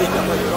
On balance le